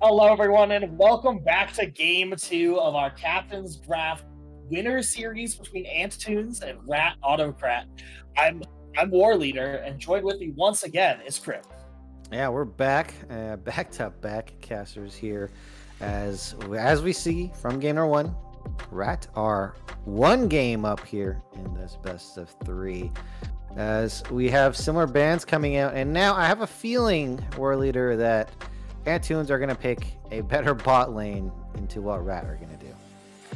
Hello, everyone, and welcome back to game two of our Captain's Draft Winner Series between Anttunes and Rat Autocrat. I'm I'm War Leader, and joined with me once again is Crip. Yeah, we're back, uh, back to back casters here, as as we see from game one. Rat are one game up here in this best of three, as we have similar bands coming out, and now I have a feeling, War Leader, that Anttunes are going to pick a better bot lane into what Rat are going to do.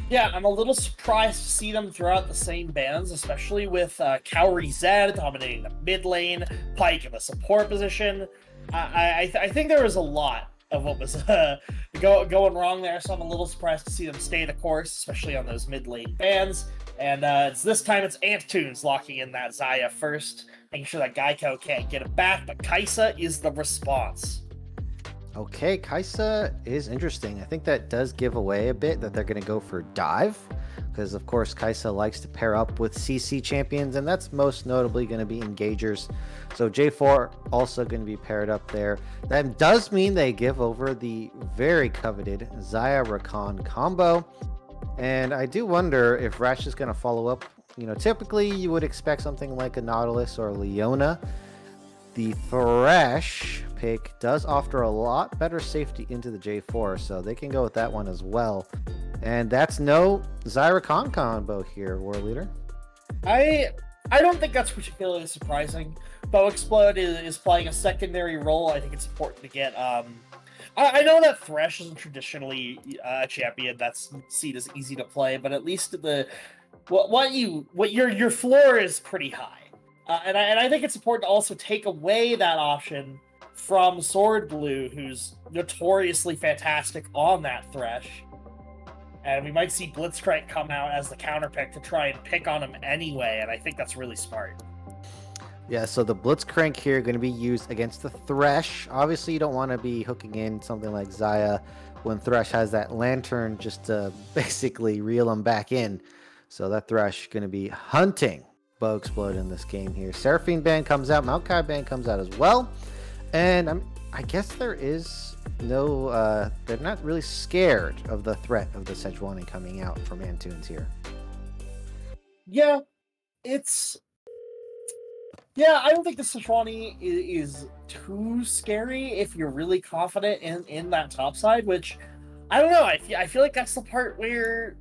Yeah, I'm a little surprised to see them throughout the same bands, especially with uh, Kaori Zed dominating the mid lane, Pike in the support position. I, I, th- I think there was a lot of what was uh, go, going wrong there, so I'm a little surprised to see them stay the course, especially on those mid lane bands. And uh, it's this time it's Antunes locking in that Xayah first, making sure that Geico can't get it back, but Kai'Sa is the response. Okay, Kai'Sa is interesting. I think that does give away a bit that they're going to go for dive, because of course Kai'Sa likes to pair up with CC champions, and that's most notably going to be engagers. So J4 also going to be paired up there. That does mean they give over the very coveted Xayah Rakan combo, and I do wonder if Rash is going to follow up. You know, typically you would expect something like a Nautilus or Leona. The Thresh pick does offer a lot better safety into the J4, so they can go with that one as well. And that's no Rakan combo here, War Leader. I I don't think that's particularly surprising. Bo Explode is, is playing a secondary role. I think it's important to get. Um, I, I know that Thresh isn't traditionally uh, a champion that's seen as easy to play, but at least the what what you what your your floor is pretty high, uh, and I and I think it's important to also take away that option from Sword Blue, who's notoriously fantastic on that Thresh. And we might see Blitzcrank come out as the counter pick to try and pick on him anyway, and I think that's really smart. Yeah, so the Blitzcrank here going to be used against the Thresh. Obviously, you don't want to be hooking in something like Xayah when Thresh has that Lantern just to basically reel him back in. So that Thresh going to be hunting Bo Explode in this game here. Seraphine Band comes out, Maokai Band comes out as well. And I'm, I guess there is no, uh, they're not really scared of the threat of the Sejuani coming out from Anttunes here. Yeah, it's. Yeah, I don't think the Sejuani is, is too scary if you're really confident in, in that top side, which I don't know. I feel, I feel like that's the part where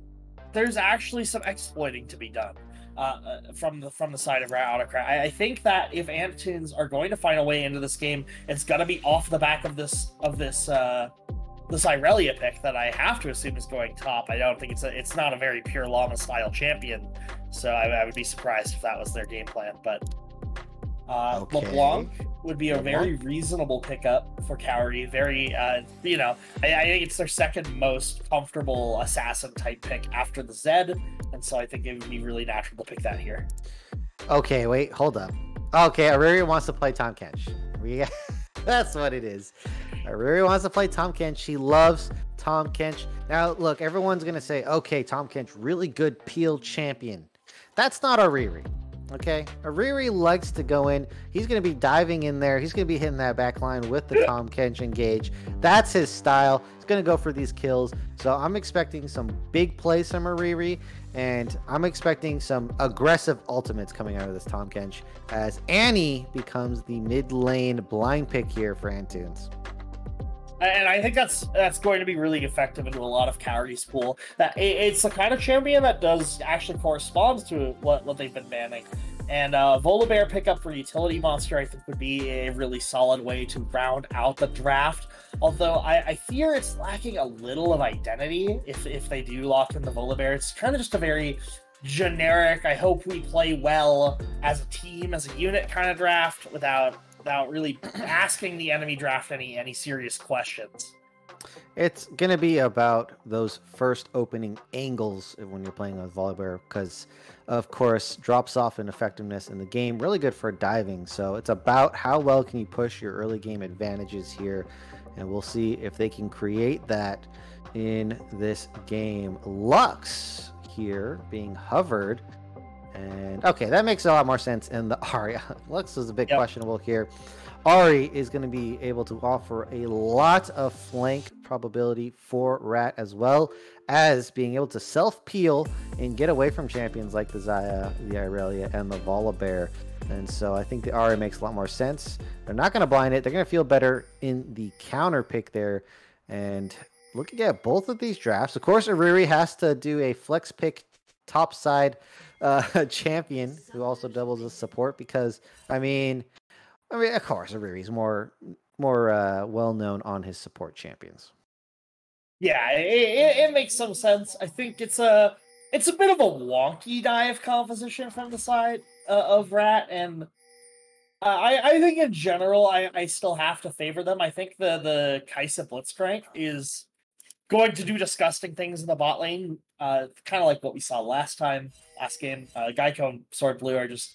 there's actually some exploiting to be done. Uh, uh, from the from the side of Rat Autocrat. I, I, think that if Anttunes are going to find a way into this game, it's gonna be off the back of this of this uh, this Irelia pick that I have to assume is going top. I don't think it's a it's not a very pure Llama style champion, so I, I would be surprised if that was their game plan. But uh, okay. LeBlanc would be a very reasonable pickup for Kaori. Very, uh, you know, I, I, think it's their second most comfortable assassin type pick after the Zed, and so I think it would be really natural to pick that here. Okay, wait, hold up. Okay, Aurora wants to play Tahm Kench. We, that's what it is. Aurora wants to play Tahm Kench. She loves Tahm Kench. Now, look, everyone's gonna say, okay, Tahm Kench, really good peel champion. That's not Aurora. Okay, Ariri likes to go in. He's going to be diving in there. He's going to be hitting that back line with the Tahm Kench engage. That's his style. He's going to go for these kills. So I'm expecting some big plays from Ariri, and I'm expecting some aggressive ultimates coming out of this Tahm Kench as Annie becomes the mid lane blind pick here for Anttunes and I think that's that's going to be really effective into a lot of Kaori's pool. That it's the kind of champion that does actually corresponds to what, what they've been banning. And uh, Volibear pickup for utility monster, I think, would be a really solid way to round out the draft. Although I, I fear it's lacking a little of identity if if they do lock in the Volibear. It's kind of just a very generic. I hope we play well as a team, as a unit kind of draft without without really asking the enemy draft any any serious questions. It's gonna be about those first opening angles when you're playing with Volibear, because of course drops off in effectiveness in the game. Really good for diving. So it's about how well can you push your early game advantages here, and we'll see if they can create that in this game. Lux here being hovered And okay, that makes a lot more sense. And the Ahri, Lux is a bit Yep. questionable here. Ahri is going to be able to offer a lot of flank probability for Rat as well as being able to self peel and get away from champions like the Xayah, the Irelia, and the Volibear. And so I think the Ahri makes a lot more sense. They're not going to blind it. They're going to feel better in the counter pick there. And looking at both of these drafts, of course, Ariri has to do a flex pick top side uh, champion who also doubles as support because, I mean, I mean, of course, Ariri's more more uh, well known on his support champions. Yeah, it, it, it makes some sense. I think it's a it's a bit of a wonky dive composition from the side uh, of Rat, and uh, I I think in general I I still have to favor them. I think the the Kai'Sa Blitzcrank is going to do disgusting things in the bot lane, uh, kind of like what we saw last time, last game. Uh, Geico and Sword Blue are just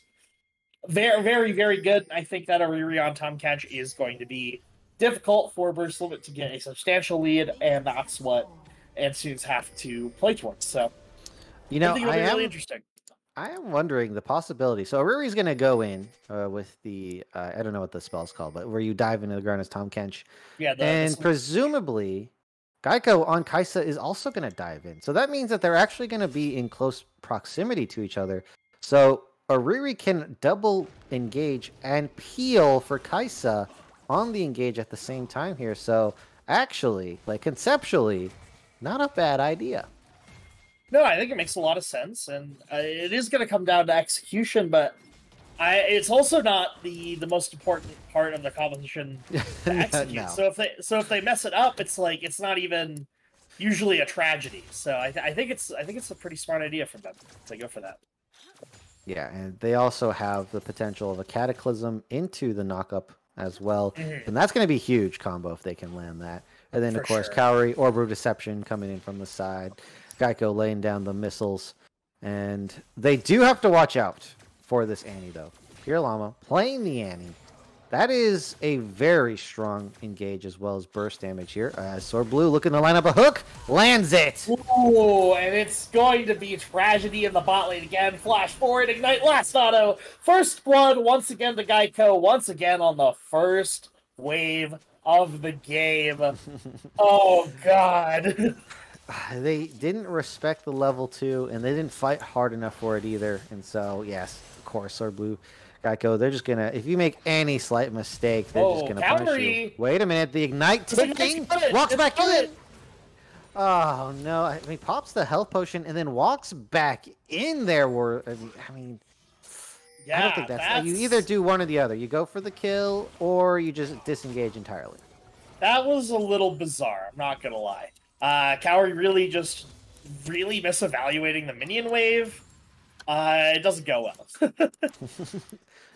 very very very good. I think that Ariri on Tahm Kench is going to be difficult for Burst Limit to get a substantial lead, and that's what Antunes have to play towards. So You I know, think I am really interesting. I am wondering the possibility. So Ariri's going to go in uh, with the uh, I don't know what the spell's called, but where you dive into the ground as Tahm Kench, Yeah, the, the and sl- presumably Geico on Kai'Sa is also going to dive in. So that means that they're actually going to be in close proximity to each other. So Ariri can double engage and peel for Kai'Sa on the engage at the same time here. So actually, like conceptually, not a bad idea. no, I think it makes a lot of sense, and uh, it is going to come down to execution, but. I, it's also not the, the most important part of the competition to execute. No. So if they so if they mess it up, it's like it's not even usually a tragedy. So I, th- I think it's I think it's a pretty smart idea for them to go for that. Yeah, and they also have the potential of a cataclysm into the knockup as well. Mhm. And that's going to be huge combo if they can land that. And then, of course, sure. Cowrie, Orb of Deception coming in from the side. Geico laying down the missiles. And they do have to watch out for this Annie, though. Pure Llama playing the Annie. That is a very strong engage as well as burst damage here. Uh, Sword Blue looking to line up a hook. Lands it! Ooh, and it's going to be tragedy in the bot lane again. Flash forward, ignite last auto. First blood once again to Geico, once again on the first wave of the game. oh god. they didn't respect the level two, and they didn't fight hard enough for it either. And so, yes, course, Sword Blue Geico, they're just gonna. If you make any slight mistake, they're just Oh, gonna punish you. Wait a minute, the ignite ticking it, walks back got in. it. Oh no! I mean, pops the health potion and then walks back in there. Where I mean, I mean, Yeah, I don't think that's, you. Either do one or the other. You go for the kill, or you just disengage entirely. That was a little bizarre, I'm not gonna lie. Uh Cowrie really just really misevaluating the minion wave. Uh it doesn't go well.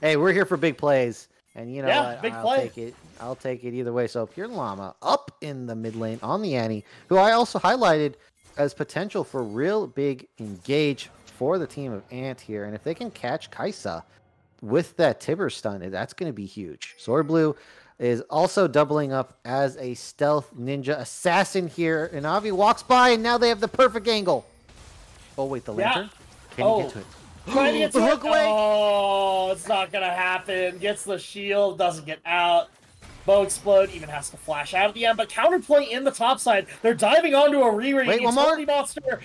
Hey, we're here for big plays, and you know Yeah, what? I'll play. take it. I'll take it either way. So Pure Llama up in the mid lane on the Annie, who I also highlighted as potential for real big engage for the team of Ant here, and if they can catch Kai'Sa with that Tibber stun, that's going to be huge. Sword Blue is also doubling up as a stealth ninja assassin here, and Avi walks by, and now they have the perfect angle. Oh wait, the Yeah. Can Oh. you get oh. to it? Trying to get The to it. hook away. Oh, it's not gonna happen. Gets the shield, doesn't get out. Bow explode, even has to flash out at the end, but counterplay in the top side. They're diving onto a re-ring. Wait, one more? monster.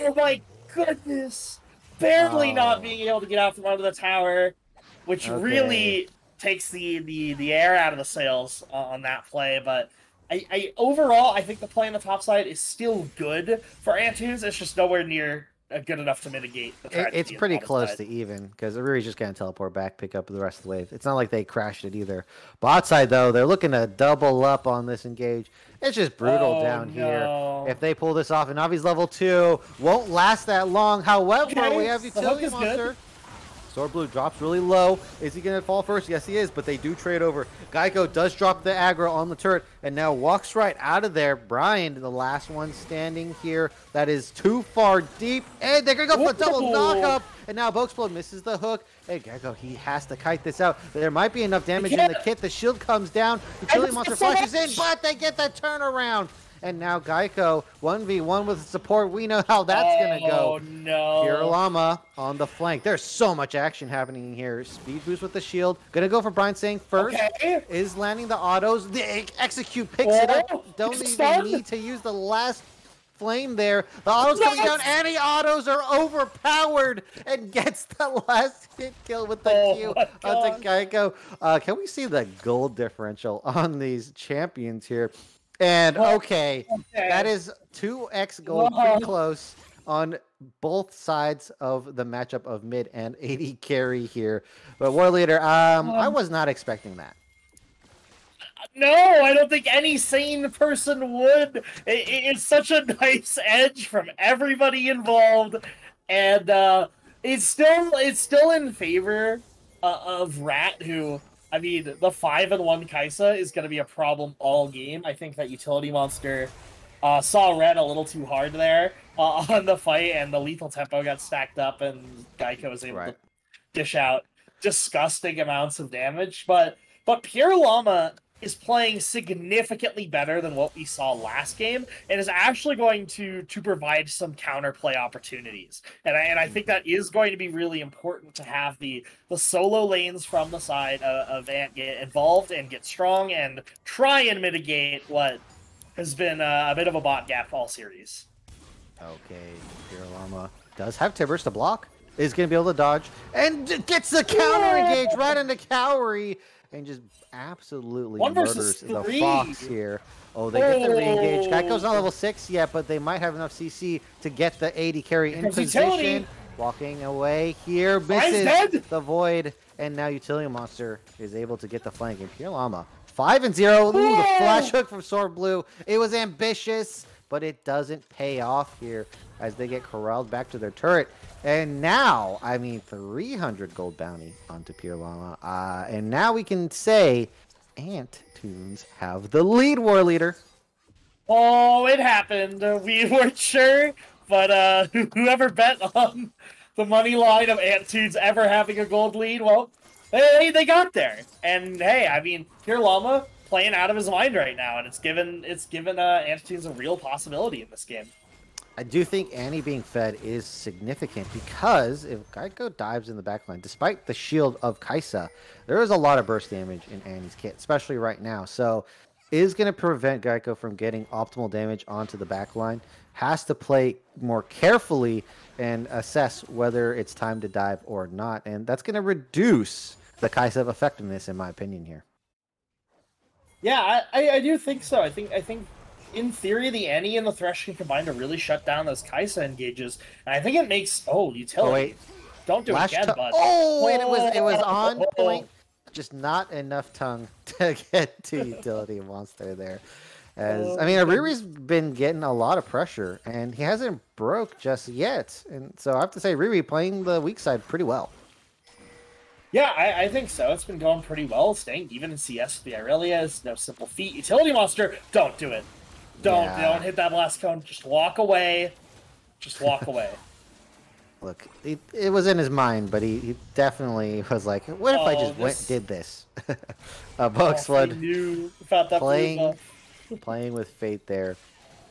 Oh my goodness! Barely Oh. not being able to get out from under the tower, which Okay. really takes the, the the air out of the sails on that play. But I, I overall, I think the play on the top side is still good for Antunes. It's just nowhere near Uh, good enough to mitigate the It, it's pretty close side. to even because Ariri's just going to teleport back, pick up the rest of the wave. It's not like they crashed it either. Bot side, though, they're looking to double up on this engage. It's just brutal Oh, down here. If they pull this off, and Navi's level two won't last that long. However, Okay, we have utility is good. Sword Blue drops really low. Is he going to fall first? Yes, he is, but they do trade over. Geico does drop the aggro on the turret and now walks right out of there. Brian, the last one standing here. That is too far deep. And they're going to go for a double knockup. And now Boxplode misses the hook. Hey, Geico, he has to kite this out. There might be enough damage in the kit. The shield comes down. The just monster flashes in, but they get the turnaround. And now Geico 1v1 with support. We know how that's oh, going to go. Oh, no. Pure Llama on the flank. There's so much action happening here. Speed boost with the shield. Going to go for Brian saying first. Okay. Is landing the autos. The execute picks oh, it up. Oh, Don't even need to use the last flame there. The autos yes! coming down. Any autos are overpowered and gets the last hit kill with the oh Q onto Geico. Uh, can we see the gold differential on these champions here? And okay, okay. that is 2x gold, pretty close on both sides of the matchup of mid and AD carry here. But War Leader, um, I was not expecting that. No, I don't think any sane person would. It, it's such a nice edge from everybody involved, and uh, it's still it's still in favor uh, of Rat, who I mean, the five and one Kai'Sa is going to be a problem all game. I think that Utility Monster uh, saw red a little too hard there uh, on the fight, and the lethal tempo got stacked up, and Geico was able right. to dish out disgusting amounts of damage. But but Pure Llama is playing significantly better than what we saw last game and is actually going to to provide some counterplay opportunities and I, and I think that is going to be really important to have the the solo lanes from the side of, of Ant get involved and get strong and try and mitigate what has been a, a bit of a bot gap all series. Okay, Pure Llama does have Tibbers to block. Is going to be able to dodge and gets the counter engage right into Cowrie and just absolutely One murders the Fox here. Oh, they get the re-engage. Geico's not level 6 yet, but they might have enough CC to get the AD carry in position. Walking away here, misses the Void, and now Utility Monster is able to get the flank. And Pure Llama, 5 and 0. Ooh, the flash hook from Sword Blue. It was ambitious, but it doesn't pay off here as they get corralled back to their turret. And now, I mean, 300 gold bounty onto Pure Llama. Uh, and now we can say Ant Tunes have the lead war leader. Oh, it happened. We weren't sure, but uh, whoever bet on the money line of Ant Tunes ever having a gold lead, well, hey, they got there. And hey, I mean, Pure Llama playing out of his mind right now, and it's given it's given uh, Ant Tunes a real possibility in this game. I do think Annie being fed is significant because if Geico dives in the backline, despite the shield of Kai'Sa, there is a lot of burst damage in Annie's kit, especially right now. So is going to prevent Geico from getting optimal damage onto the backline. Has to play more carefully and assess whether it's time to dive or not. And that's going to reduce the Kai'Sa effectiveness, in my opinion, here. Yeah, I, I do think so. I think I think in theory, the Annie and the Thresh can combine to really shut down those Kai'Sa engages, and I think it makes oh utility. Oh, wait. Don't do Flash it again, bud. Oh, wait, it was it was on point, oh. just not enough tongue to get to utility monster there. As I mean, oh. Ariri's been getting a lot of pressure, and he hasn't broke just yet. And so I have to say, Riri playing the weak side pretty well. Yeah, I, I, think so. It's been going pretty well, staying even in CS The Irelia is No simple feat. Utility monster, don't do it. Don't yeah. don't hit that blast cone. Just walk away. Just walk away. Look, it, it was in his mind, but he, he definitely was like, "What if oh, I just this... went did this?" uh, knew about that playing playing with fate there,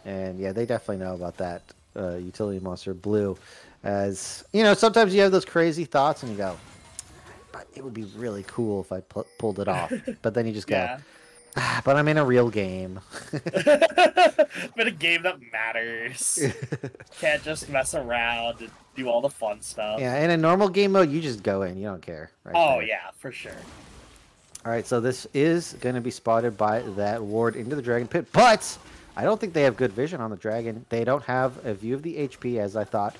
and yeah, they definitely know about that uh, utility monster blue. As you know, sometimes you have those crazy thoughts, and you go, "But it would be really cool if I pulled it off." But then you just go. Yeah but I'm in a real game. I'm in a game that matters. Can't just mess around and do all the fun stuff. Yeah, in a normal game mode, you just go in. You don't care. Right oh, there. yeah, for sure. All right, so this is going to be spotted by that ward into the dragon pit, but I don't think they have good vision on the dragon. They don't have a view of the HP as I thought.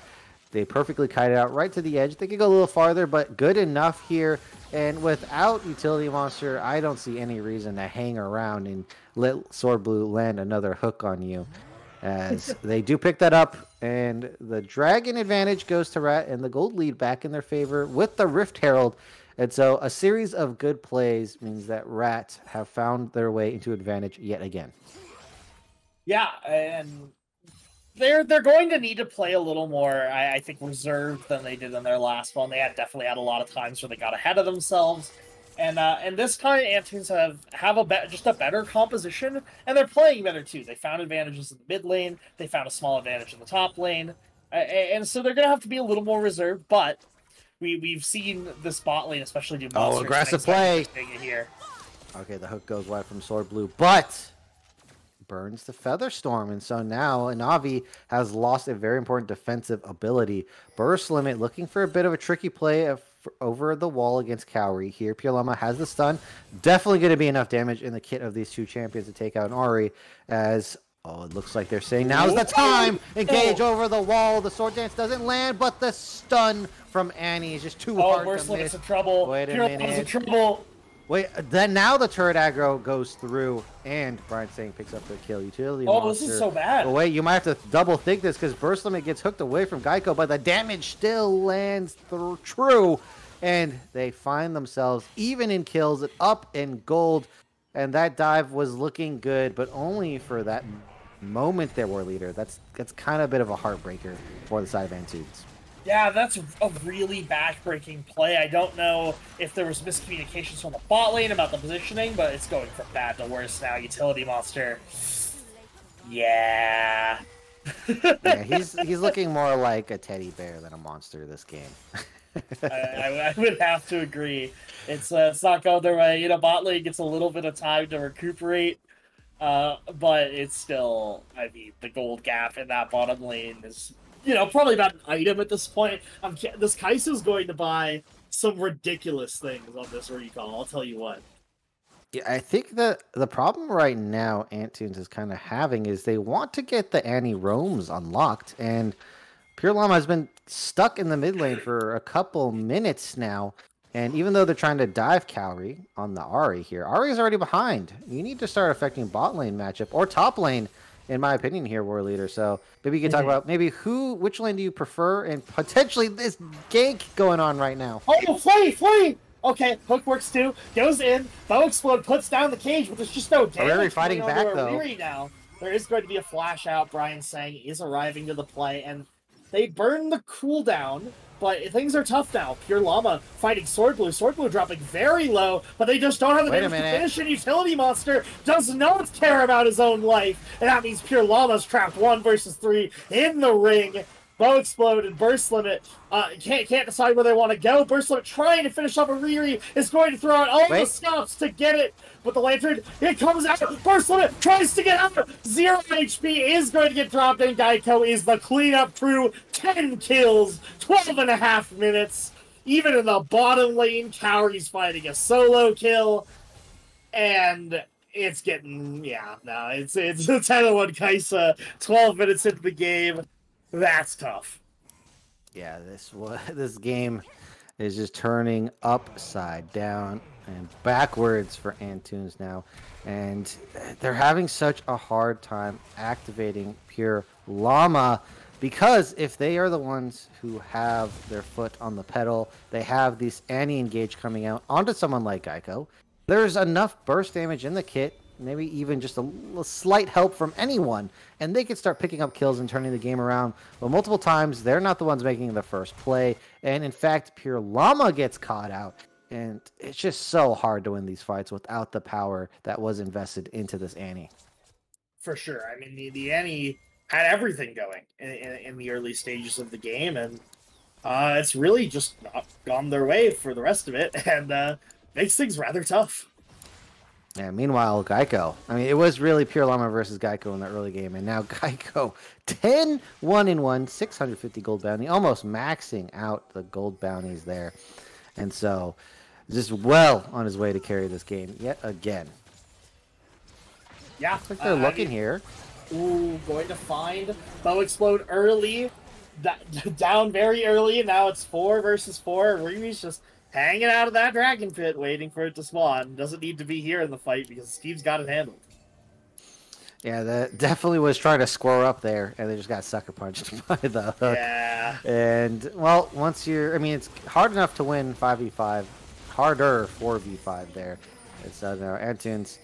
They perfectly kite it out right to the edge. They could go a little farther, but good enough here and without Utility Monster, I don't see any reason to hang around and let Sword Blue land another hook on you. As they do pick that up, and the Dragon advantage goes to Rat, and the gold lead back in their favor with the Rift Herald. And so a series of good plays means that Rat have found their way into advantage yet again. Yeah, and they're they're going to need to play a little more, I, I, think, reserved than they did in their last one. They had definitely had a lot of times where they got ahead of themselves. And uh, and this time, Antunes have have a be- just a better composition, and they're playing better too. They found advantages in the mid lane. They found a small advantage in the top lane, uh, and so they're gonna have to be a little more reserved. But we we've seen the spot lane, especially do Oh, aggressive play. here. Okay, the hook goes wide from Sword Blue, but burns the Featherstorm. And so now Navi has lost a very important defensive ability. Burst Limit looking for a bit of a tricky play of, over the wall against Cowrie here. Pure Llama has the stun. Definitely going to be enough damage in the kit of these two champions to take out Ahri as. Oh, it looks like they're saying now's the time. Engage over the wall. The sword dance doesn't land, but the stun from Annie is just too Oh, hard Burst to Limit's miss. in trouble. Wait a Pure Llama's in minute. trouble. Wait, then now the turret aggro goes through, and Brian saying picks up the kill utility. Oh, monster. this is so bad. But wait, you might have to double think this because Burst Limit gets hooked away from Geico, but the damage still lands through true, and they find themselves even in kills and up in gold. And that dive was looking good, but only for that moment there, War Leader. That's that's kind of a bit of a heartbreaker for the side of Antunes. Yeah, that's a really backbreaking play. I don't know if there was miscommunications from the bot lane about the positioning, but it's going from bad to worse now. Utility monster. Yeah. Yeah, he's he's looking more like a teddy bear than a monster this game. I, I, I would have to agree. It's uh, it's not going their way. You know, bot lane gets a little bit of time to recuperate, uh, but it's still. I mean, the gold gap in that bottom lane is, you know, probably about an item at this point. I'm this Kai'Sa's going to buy some ridiculous things on this recall. I'll tell you what. Yeah, I think that the problem right now Antunes is kind of having is they want to get the Annie Roams unlocked, and Pure Llama has been stuck in the mid lane for a couple minutes now. And even though they're trying to dive Cowrie on the Ahri here, Ahri is already behind. You need to start affecting bot lane matchup or top lane, in my opinion, here, War Leader. So maybe you can talk Mhm. about maybe who, which lane do you prefer, and potentially this gank going on right now. Oh, flee, flee! Okay, hook works too. Goes in. Bow explode puts down the cage, but there's just no damage. Ariri fighting back, though. Ariri now. There is going to be a flash out. Brian saying is arriving to the play, and they burn the cooldown. But things are tough now. Pure Llama fighting Sword Blue. Sword Blue dropping very low, but they just don't have the Wait damage to finish. And Utility Monster does not care about his own life, and that means Pure Llama's trapped one versus three in the ring. Bow explode and burst limit. Uh, can't can't decide where they want to go. Burst limit trying to finish off a Riri is going to throw out all the Wait. stops to get it, but the lantern it comes out. Burst limit tries to get out. Zero HP is going to get dropped, and Geico is the cleanup crew. Ten kills, 12 and a half minutes. Even in the bottom lane, Cowrie's fighting a solo kill, and it's getting yeah no it's it's a 10 and 1 Kai'Sa 12 minutes into the game that's tough Yeah, this this game is just turning upside down and backwards for Antunes now, and they're having such a hard time activating Pure Llama because if they are the ones who have their foot on the pedal, they have this Annie engage coming out onto someone like Geico. There's enough burst damage in the kit, maybe even just a little slight help from anyone, and they could start picking up kills and turning the game around. But multiple times, they're not the ones making the first play, and in fact, Pure Llama gets caught out. And it's just so hard to win these fights without the power that was invested into this Annie. for sure i mean the, the Annie had everything going in, in, in the early stages of the game and uh, it's really just gone their way for the rest of it and uh, makes things rather tough Yeah, meanwhile, Geico. I mean, it was really Pure Llama versus Geico in the early game, and now Geico 10 1 in 1, 650 gold bounty, almost maxing out the gold bounties there. And so, just well on his way to carry this game yet again. yeah Looks like they're uh, I looking mean, here. Ooh, going to find Bow Explode early. Down very early. Now it's four versus four. Riri's just hanging out of that dragon pit, waiting for it to spawn. Doesn't need to be here in the fight because Steve's got it handled. Yeah, that definitely was trying to square up there, and they just got sucker punched by the hook. Yeah. And well, once you're, I mean, it's hard enough to win 5v5, harder 4v5 there. It's uh, now Antunes.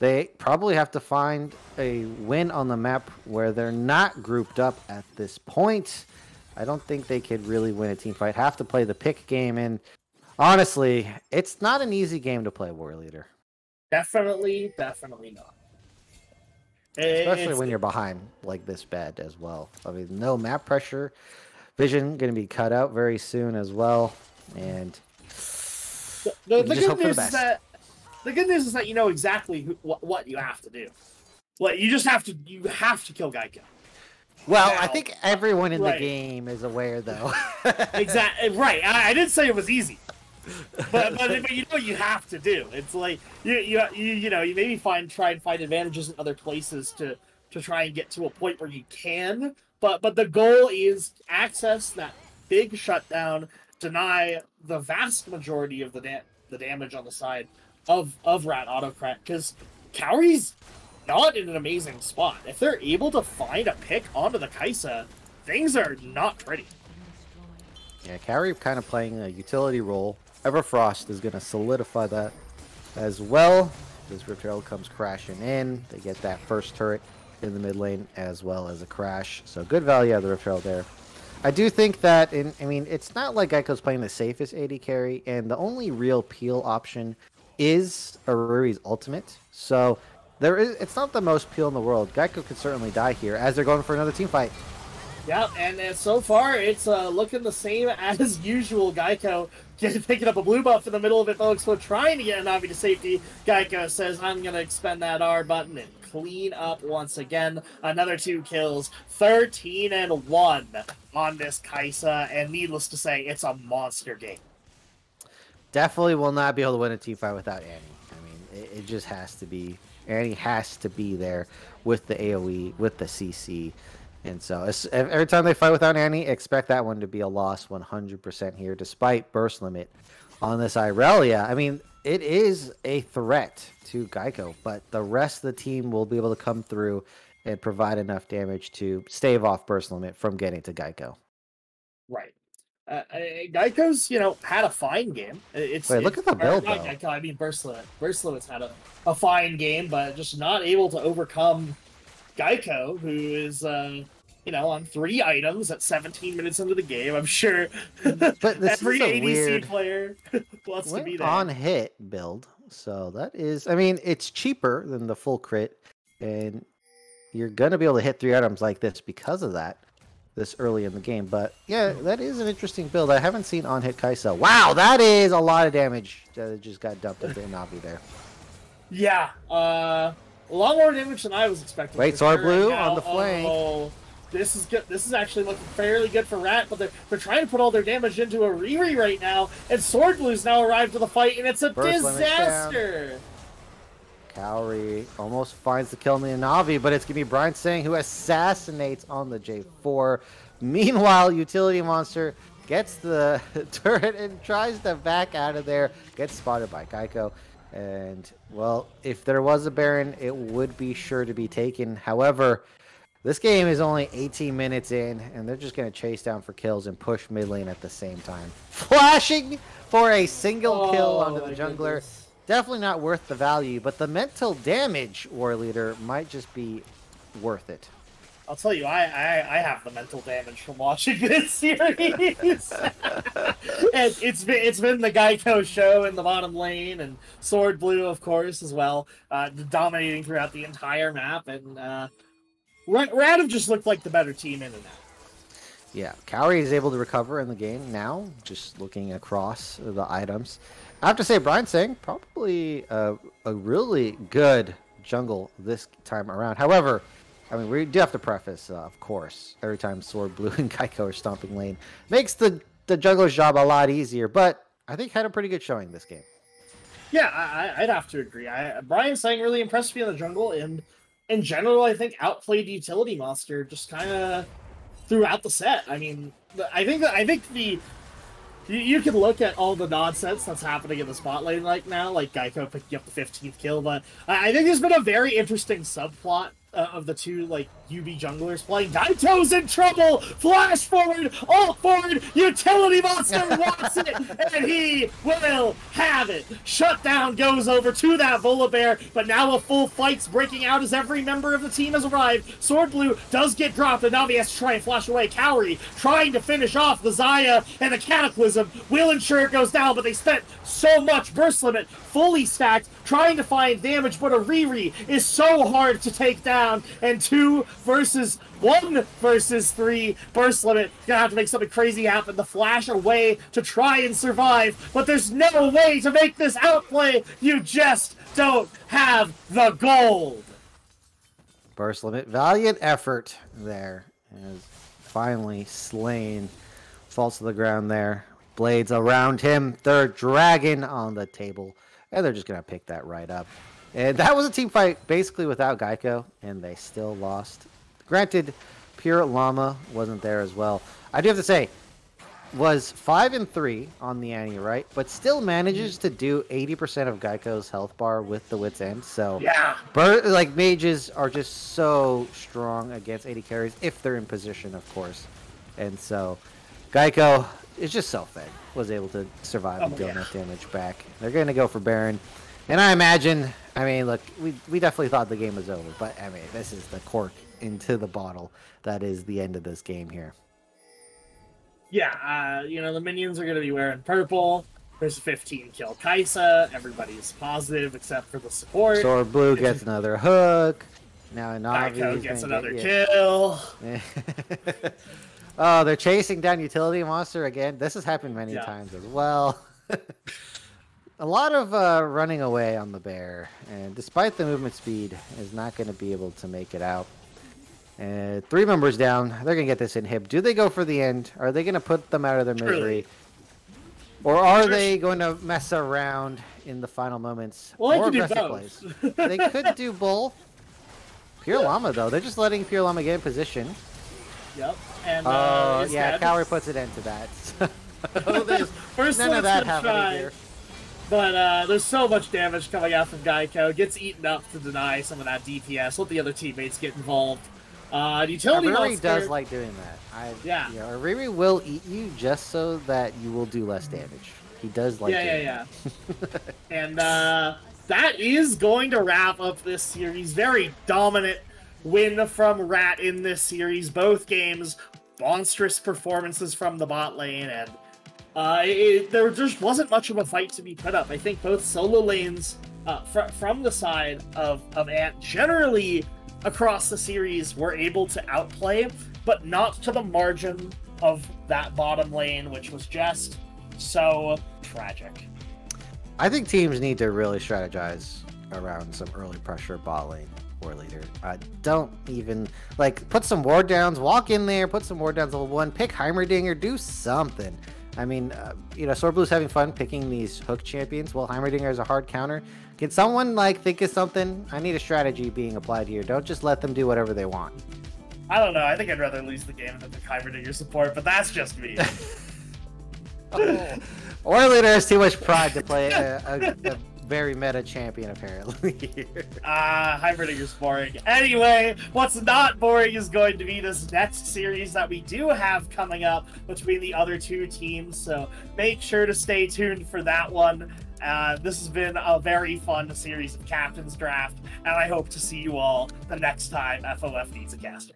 They probably have to find a win on the map where they're not grouped up at this point. I don't think they could really win a team fight. Have to play the pick game, and honestly, it's not an easy game to play War Leader. Definitely, definitely not. Especially It's- when you're behind like this bad as well. I mean, no map pressure. Vision going to be cut out very soon as well. And the, the, the good for the news is that the good news is that you know exactly who, what, what you have to do. Like you just have to you have to kill Geico. well, I think everyone in Right. the game is aware though. Exactly right. I, I didn't say it was easy, but, but but you know what you have to do. It's like you you you, you know you maybe find try and find advantages in other places to to try and get to a point where you can. But but the goal is access that big shutdown, deny the vast majority of the da- the damage on the side of of Rat Autocrat because Cowrie's not in an amazing spot. If they're able to find a pick onto the Kai'Sa, things are not pretty. Yeah, Carrie kind of playing a utility role. Everfrost is going to solidify that as well. This Rift Herald comes crashing in. They get that first turret in the mid lane as well as a crash. So good value out of the Herald there. I do think that, in, I mean, it's not like Geico's playing the safest AD carry, and the only real peel option is Aruri's ultimate. So there is, it's not the most peel in the world. Geico could certainly die here as they're going for another team fight. Yep, and, and so far it's uh, looking the same as usual. Geico get, picking up a blue buff in the middle of it, folks. We're trying to get a Navi to safety. Geico says, "I'm gonna expend that R button and clean up once again. Another two kills, thirteen and one on this Kai'Sa, and needless to say, it's a monster game. definitely will not be able to win a team fight without Annie. I mean, it, it just has to be. Annie has to be there with the AOE, with the CC. And so every time they fight without Annie, expect that one to be a loss 100% here, despite burst limit on this Irelia. I mean, it is a threat to Geico, but the rest of the team will be able to come through and provide enough damage to stave off burst limit from getting to Geico. Right. Uh, uh, Geico's, you know, had a fine game. It's Wait, look it's- at the build, though. Geico, I mean Burstlimit. Burstlimit's had a, a fine game, but just not able to overcome Geico, who is, uh, you know, on three items at 17 minutes into the game. I'm sure But this every is a ADC weird- player wants to be there. on hit build. So that is, I mean, it's cheaper than the full crit, and you're gonna be able to hit three items like this because of that this early in the game. But yeah, that is an interesting build. I haven't seen on hit Kai'Sa. Wow, that is a lot of damage that just got dumped into Navi there. Yeah, uh, a lot more damage than I was expecting. Wait, Sword sure Blue now. on the flank. Oh, this is good. This is actually looking fairly good for Rat, but they're, they're trying to put all their damage into a Riri right now, and Sword Blue's now arrived to the fight, and it's a Burst disaster. Cowrie almost finds the kill on the Navi, but it's gonna be Brian Sang who assassinates on the J4. Meanwhile, Utility Monster gets the turret and tries to back out of there. Gets spotted by Geico. And well, if there was a Baron, it would be sure to be taken. However, this game is only 18 minutes in, and they're just gonna chase down for kills and push mid lane at the same time. Flashing for a single kill Oh, onto the jungler. goodness. Definitely not worth the value, but the mental damage war leader might just be worth it. I'll tell you, I, I I have the mental damage from watching this series. and it's been it's been the Geico show in the bottom lane, and Sword Blue, of course, as well, uh, dominating throughout the entire map. And uh, Ra- Rad just looked like the better team in and out. Yeah, Cowrie is able to recover in the game now, just looking across the items. I have to say, Brian Singh, probably a, a really good jungle this time around. However, I mean, we do have to preface, uh, of course, every time Sword Blue and Geico are stomping lane, makes the, the jungler's job a lot easier, but I think had a pretty good showing this game. Yeah, I, I'd have to agree. I, Brian Sang really impressed me in the jungle, and in general, I think outplayed Utility Monster just kind of throughout the set. I mean, I think I think the you, you can look at all the nonsense that's happening in the spotlight right now, like Geico picking up the 15th kill, but I think there's been a very interesting subplot uh, of the two like UB junglers playing. Geico's in trouble. Flash forward, all forward. Utility monster wants it, and he will have it. Shutdown goes over to that Volibear, but now a full fight's breaking out as every member of the team has arrived. Sword Blue does get dropped, and now he has to try and flash away. Kaori trying to finish off the Xayah and the Cataclysm will ensure it goes down, but they spent so much burst limit fully stacked, trying to find damage, but a Riri is so hard to take down, and two versus one versus three burst limit. Gonna have to make something crazy happen to flash away to try and survive, but there's no way to make this outplay. You just don't have the gold. Burst limit, valiant effort there. Is finally slain. Falls to the ground there. Blades around him. Third dragon on the table. And they're just going to pick that right up. And that was a team fight basically without Geico, and they still lost. Granted, Pure Llama wasn't there as well. I do have to say, was 5 and 3 on the Annie, right? But still manages to do 80% of Geico's health bar with the Wit's End. So, yeah. like, mages are just so strong against AD carries if they're in position, of course. And so, Geico is just self-fed. Was able to survive oh, and deal yeah. enough damage back. They're going to go for Baron. And I imagine, I mean, look, we, we definitely thought the game was over. But, I mean, this is the cork into the bottle. That is the end of this game here. Yeah, uh, you know, the minions are going to be wearing purple. There's a 15 kill Kai'Sa. Everybody's positive except for the support. Sword Blue gets another hook. Now Navi gets another get, kill. oh, they're chasing down utility monster again. This has happened many yeah. times as well. a lot of uh, running away on the bear, and despite the movement speed, is not going to be able to make it out. Uh, three members down. They're going to get this inhib. Do they go for the end? Are they going to put them out of their misery? Or are they going to mess around in the final moments? Well, More aggressive plays. they could do both. Pure Llama, though. They're just letting Pure Llama get in position. Yep. And, uh, yeah, Kaori puts it into that. oh, First None of that happening here. But uh, there's so much damage coming out from Geico. Gets eaten up to deny some of that DPS. Let the other teammates get involved. Uh, utility Riri does like doing that. I, yeah. You know, Riri will eat you just so that you will do less damage. He does like yeah, yeah, yeah. and uh, that is going to wrap up this series. Very dominant win from Rat in this series. Both games, monstrous performances from the bot lane, and uh, it, there just wasn't much of a fight to be put up. I think both solo lanes uh, fr from the side of, of Ant generally across the series were able to outplay, but not to the margin of that bottom lane, which was just so tragic. I think teams need to really strategize around some early pressure bot lane war leader. Uh, don't even like put some ward downs, walk in there, put some ward downs level one, pick Heimerdinger, do something. I mean, uh, you know, Sword Blue's having fun picking these hook champions. Well, Heimerdinger is a hard counter. Can someone like think of something? I need a strategy being applied here. Don't just let them do whatever they want. I don't know. I think I'd rather lose the game than the Heimerdinger support, but that's just me. oh. War leader has too much pride to play a, a, a very meta champion, apparently. Ah, uh, Heimerdinger boring. Anyway, what's not boring is going to be this next series that we do have coming up between the other two teams, so make sure to stay tuned for that one. Uh, this has been a very fun series of Captain's Draft, and I hope to see you all the next time FOF needs a caster.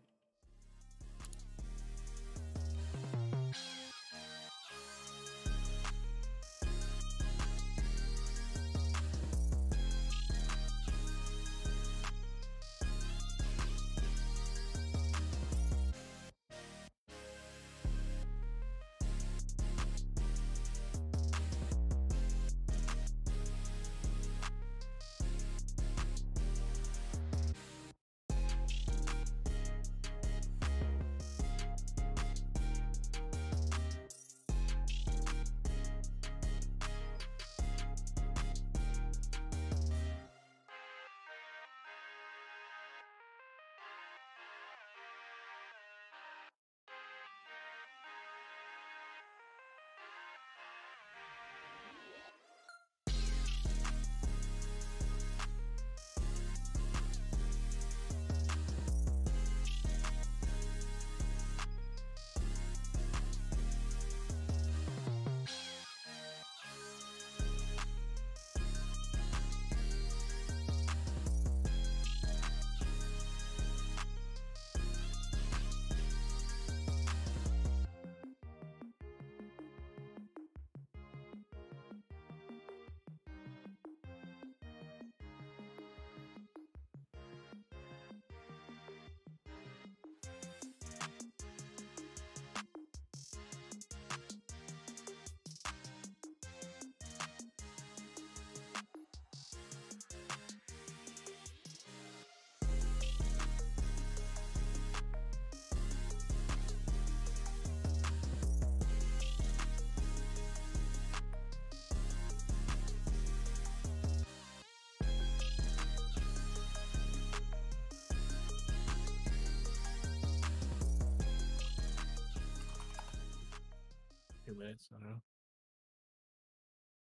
Minutes. Know.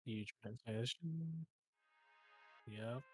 Huge transition. Yep.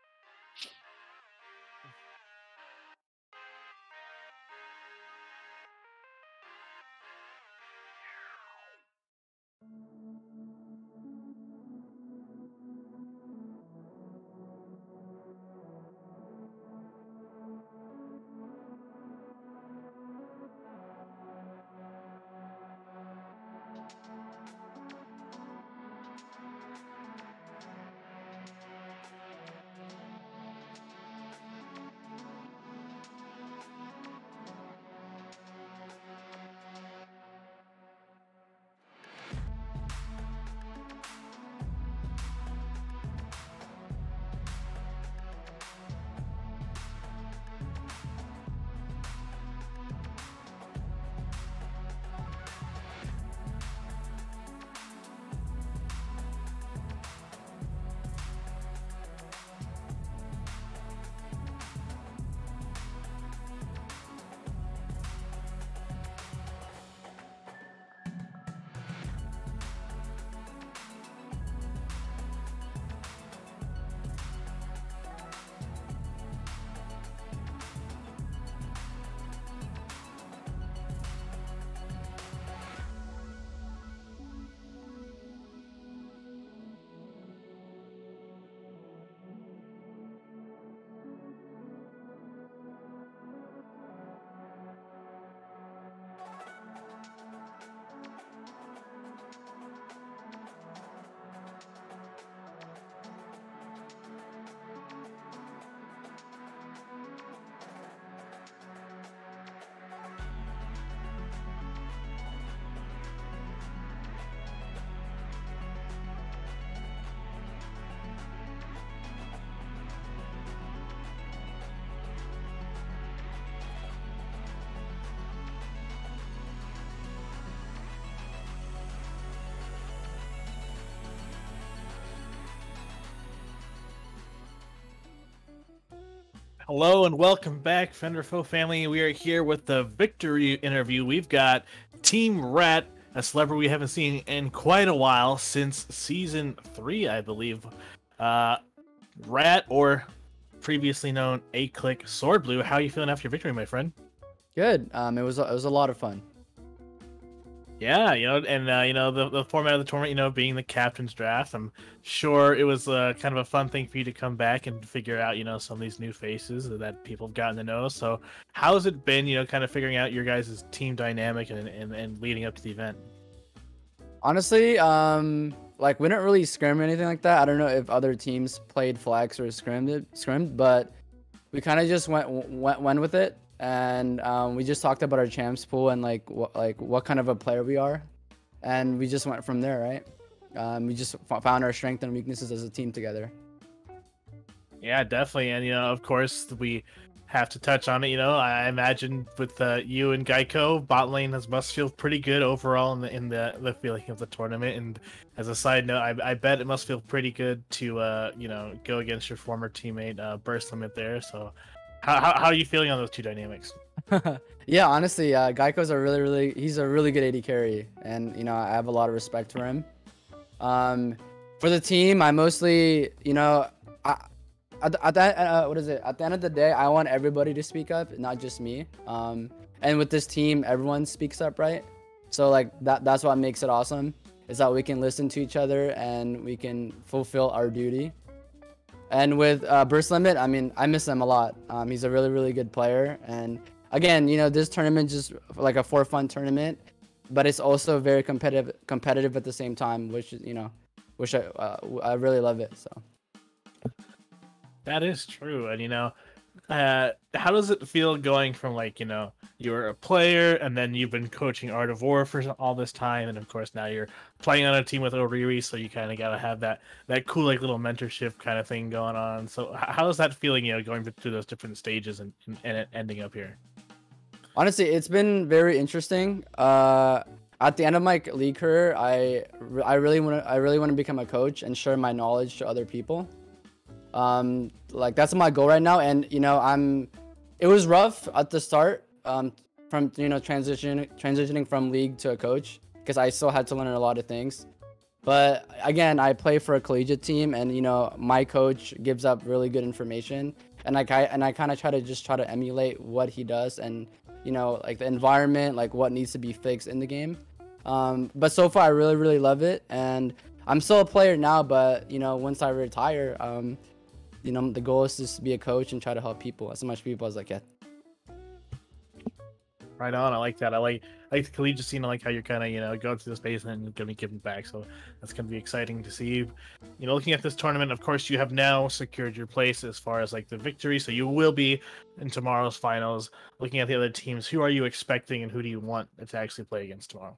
Hello and welcome back, Fender Foe family. We are here with the victory interview. We've got Team Rat, a celebrity we haven't seen in quite a while since season three, I believe. Uh, Rat, or previously known A Click Sword Blue. How are you feeling after your victory, my friend? Good. Um, it was it was a lot of fun. Yeah, you know, and uh, you know the, the format of the tournament, you know, being the captain's draft. I'm sure it was uh, kind of a fun thing for you to come back and figure out, you know, some of these new faces that people have gotten to know. So, how has it been, you know, kind of figuring out your guys' team dynamic and, and, and leading up to the event? Honestly, um, like we didn't really scrim or anything like that. I don't know if other teams played flags or scrimmed, it, scrimmed, but we kind of just went went went with it and um, we just talked about our champs pool and like what like what kind of a player we are, and we just went from there, right? Um, we just found our strengths and weaknesses as a team together. Yeah, definitely, and you know, of course, we have to touch on it. You know, I imagine with uh, you and Geico, bot lane has must feel pretty good overall in the in the the feeling of the tournament. And as a side note, I, I bet it must feel pretty good to uh, you know go against your former teammate uh, Burst Limit there. So how, how, are you feeling on those two dynamics? yeah, honestly, uh, Geico's a really, really, he's a really good AD carry, and you know I have a lot of respect for him. Um, for the team, I mostly, you know, I, at, at that, uh, what is it? At the end of the day, I want everybody to speak up, not just me. Um, and with this team, everyone speaks up, right? So like that, that's what makes it awesome, is that we can listen to each other and we can fulfill our duty. And with uh, Burst Limit, I mean, I miss him a lot. Um, he's a really, really good player. And again, you know, this tournament just like a for fun tournament, but it's also very competitive, competitive at the same time, which you know, which I uh, I really love it. So that is true, and you know, uh, how does it feel going from like you know you're a player and then you've been coaching Art of War for all this time, and of course now you're playing on a team with Oriri, so you kind of got to have that that cool like little mentorship kind of thing going on. So how is that feeling? You know, going through those different stages and and ending up here. Honestly, it's been very interesting. Uh, at the end of my league career, I I really want to I really want to become a coach and share my knowledge to other people. Um, like that's my goal right now, and you know I'm. It was rough at the start, um, from you know transition transitioning from league to a coach, because I still had to learn a lot of things. But again, I play for a collegiate team, and you know my coach gives up really good information, and I and I kind of try to just try to emulate what he does, and you know like the environment, like what needs to be fixed in the game. Um, but so far, I really really love it, and I'm still a player now. But you know, once I retire, um, you know, the goal is just to be a coach and try to help people as much people as I can. Right on. I like that. I like I like the collegiate scene. I like how you're kind of you know going through the space and then gonna be giving back. So that's gonna be exciting to see you. You know, looking at this tournament, of course, you have now secured your place as far as like the victory. So you will be in tomorrow's finals. Looking at the other teams, who are you expecting and who do you want to actually play against tomorrow?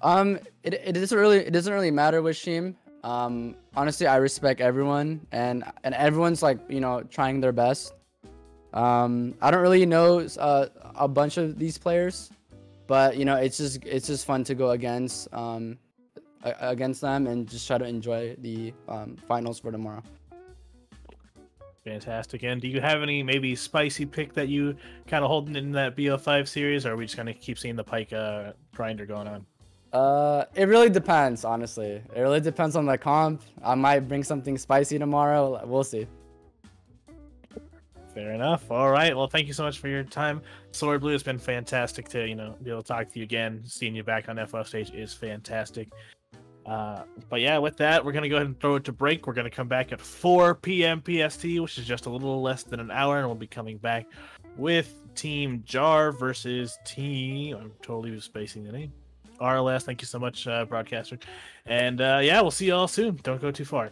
Um, it, it doesn't really it doesn't really matter which team. Um, honestly, I respect everyone, and and everyone's like you know trying their best. Um, I don't really know uh, a bunch of these players, but you know it's just it's just fun to go against um against them and just try to enjoy the um, finals for tomorrow. Fantastic. And do you have any maybe spicy pick that you kind of holding in that BO5 series, or are we just gonna keep seeing the Pyke uh, grinder going on? Uh, it really depends, honestly. It really depends on the comp. I might bring something spicy tomorrow. We'll see. Fair enough. All right. Well, thank you so much for your time. Sword Blue, it's been fantastic to, you know, be able to talk to you again. Seeing you back on FO stage is fantastic. Uh, but yeah, with that, we're going to go ahead and throw it to break. We're going to come back at 4 p.m. PST, which is just a little less than an hour, and we'll be coming back with Team Jar versus Team. I'm totally spacing the name. RLS. Thank you so much, uh, broadcaster. And uh, yeah, we'll see you all soon. Don't go too far.